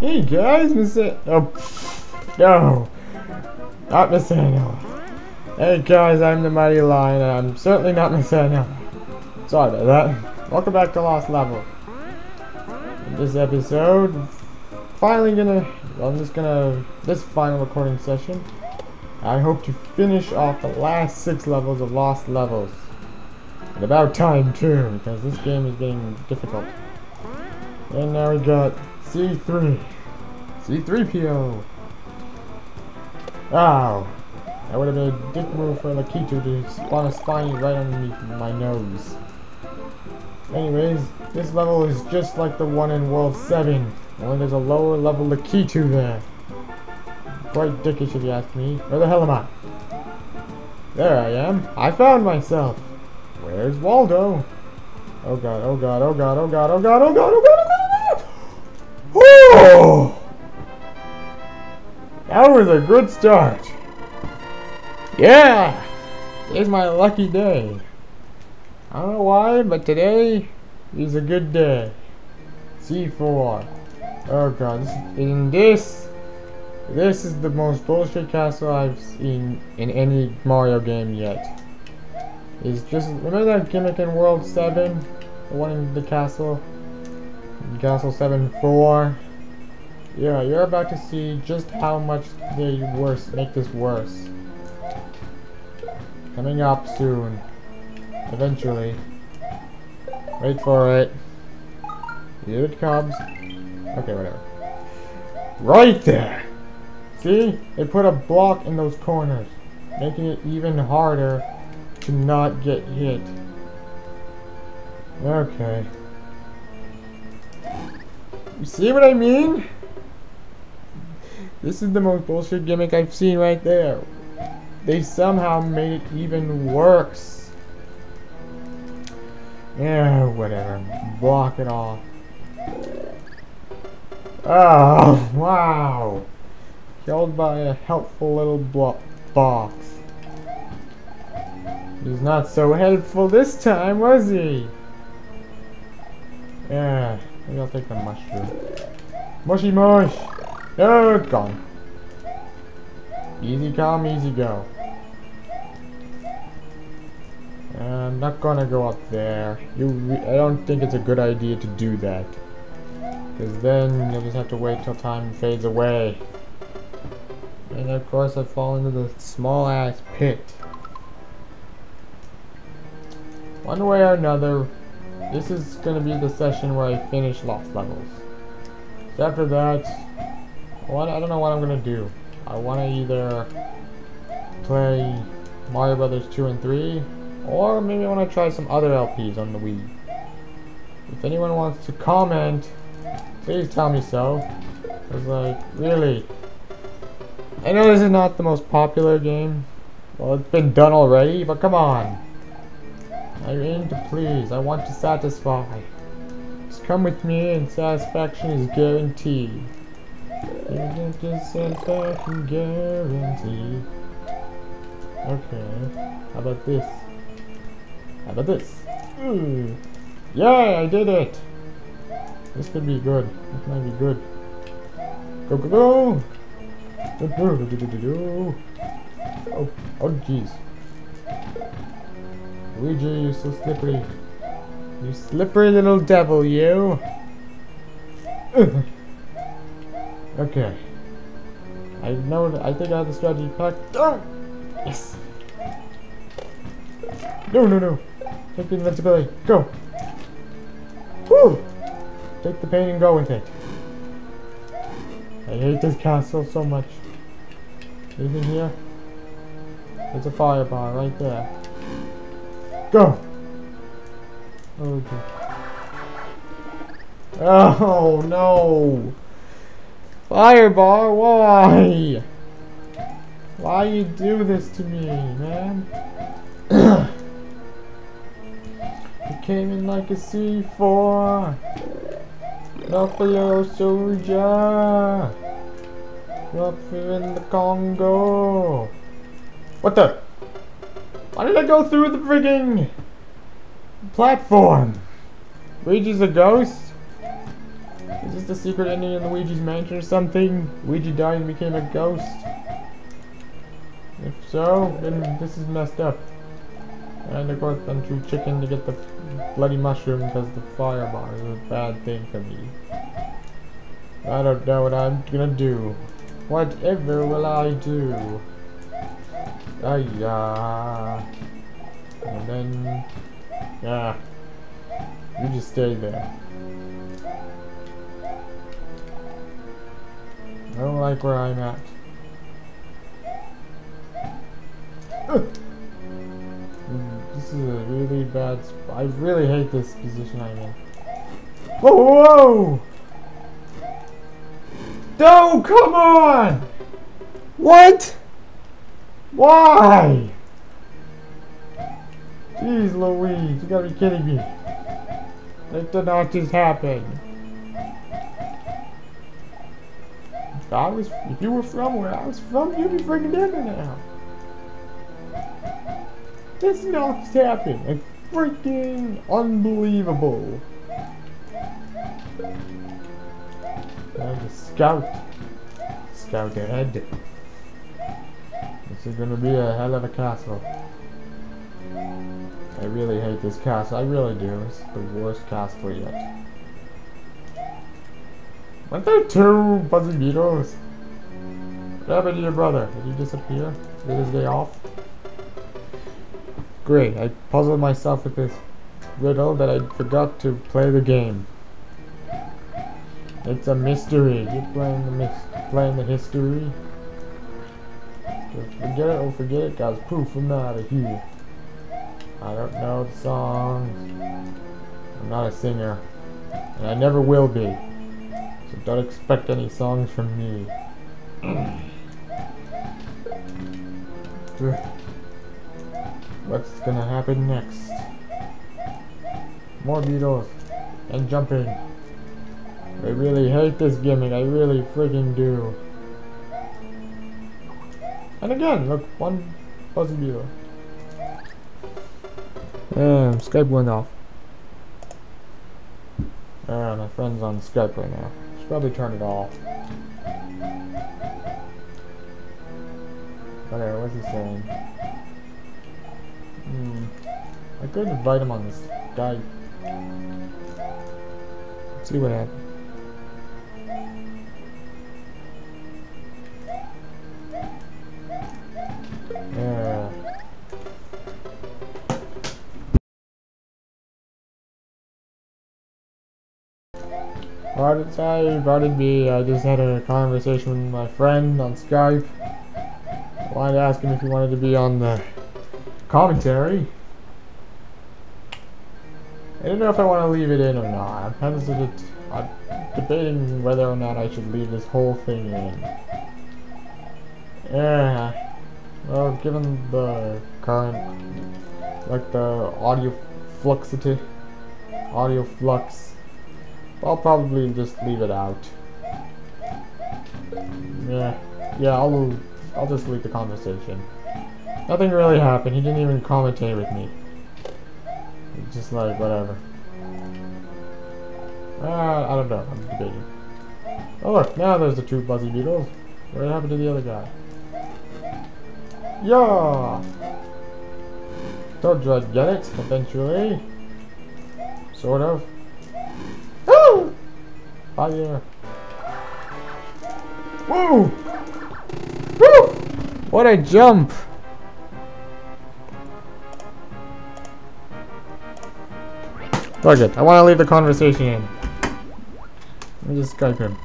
Hey guys, Miss A oh, no, not Miss Annual. Hey guys, I'm the Mighty Lion, and I'm certainly not Miss Annual. Sorry about that. Welcome back to Lost Level. In this episode, finally gonna, I'm just gonna, this final recording session, I hope to finish off the last six levels of Lost Levels. And about time too, because this game is getting difficult. And now we got C3. C3PO. Ow. That would have been a dick move for Lakitu to spawn a spiny right underneath my nose. Anyways, this level is just like the one in World 7, only there's a lower level Lakitu there. Quite dickish if you ask me. Where the hell am I? There I am. I found myself. Where's Waldo? Oh god, oh god, oh god, oh god, oh god, oh god, oh god, oh god! Oh Was a good start. Yeah! Today's my lucky day. I don't know why, but today is a good day. C4. Oh god, this, in this, this is the most bullshit castle I've seen in any Mario game yet. It's just, remember that gimmick in World 7? The one in the castle? Castle 7-4? Yeah, you're about to see just how much they worse make this worse. Coming up soon. Eventually. Wait for it. Here it comes. Okay, whatever. Right there! See? They put a block in those corners, making it even harder to not get hit. Okay. You see what I mean? This is the most bullshit gimmick I've seen right there. They somehow made it even worse. Yeah, whatever. Block it off. Oh, wow. Killed by a helpful little box. He's not so helpful this time, was he? Yeah, maybe I'll take the mushroom. Mushy mush! Oh, gone. Easy come, easy go. Uh, I'm not gonna go up there. You, I don't think it's a good idea to do that. Because then you'll just have to wait till time fades away. And of course I fall into the small ass pit. One way or another, this is gonna be the session where I finish Lost Levels. So after that, I don't know what I'm gonna do. I wanna either play Mario Brothers 2 and 3, or maybe I wanna try some other LPs on the Wii. If anyone wants to comment, please tell me so. Cause like, really, I know this is not the most popular game. Well, it's been done already, but come on. I aim to please. I want to satisfy. Just come with me and satisfaction is guaranteed. Satisfaction guarantee. Okay. How about this? How about this? Hmm, Ooh. Yay, I did it! This could be good. This might be good. Go, go, go! Oh, oh jeez. Luigi, you're so slippery. You slippery little devil, you! okay. I know, I think I have the strategy packed. Oh! Ah! Yes! No, no, no! Take the invincibility. Go! Woo! Take the pain and go with it. I hate this castle so much. Anything here? There's a fireball right there. Go! Okay. Oh no! Fireball, why? Why you do this to me, man? you came in like a C4. Buffalo soldier. Up in the Congo. What the? Why did I go through the frigging platform? Luigi's a ghost? The secret ending in Luigi's Mansion or something? Luigi died and became a ghost? If so, then this is messed up. And of course I'm too chicken to get the bloody mushroom because the fireball is a bad thing for me. I don't know what I'm gonna do. Whatever will I do? Ah. And then, yeah. You just stay there. I don't like where I'm at. This is a really bad spot. I really hate this position I'm in. Whoa, whoa! No, come on! What? Why? Jeez Louise, you gotta be kidding me. That did not just happen. I was, if you were from where I was from, you'd be freaking dead now. This not happened. It's freaking unbelievable. There's a scout. Scout ahead. This is gonna be a hell of a castle. I really hate this castle. I really do. It's the worst castle yet. Weren't there two Buzzy Beetles? What happened to your brother? Did he disappear? Did his day off? Great, I puzzled myself with this riddle that I forgot to play the game. It's a mystery. You're playing the mis playing the history. Just forget it or forget it, guys. Poof, I'm out of here. I don't know the songs. I'm not a singer. And I never will be. So don't expect any songs from me. What's gonna happen next? More beetles. And jumping. I really hate this gimmick. I really freaking do. And again, look, one Buzzy beetle. Um, Skype went off. Ah, my friend's on Skype right now. Probably turn it off. Whatever, what's he saying? Hmm. I could invite him on this. Let's see what happens. Pardon, sorry, pardon me. I just had a conversation with my friend on Skype. I wanted to ask him if he wanted to be on the commentary. I don't know if I want to leave it in or not. I'm hesitant. I'm debating whether or not I should leave this whole thing in. Yeah. Well, given the current, like the audio fluxity, audio flux, I'll probably just leave it out. Yeah, yeah, I'll, I'll just leave the conversation. Nothing really happened. He didn't even commentate with me. Just like whatever. Uh, I don't know. I'm debating. Oh look, now there's the two Buzzy Beetles. What happened to the other guy? Yeah! You I'd get it, eventually. Sort of. Fire! Woo! Woo! What a jump! Fuck it, I want to leave the conversation in. Let me just Skype him.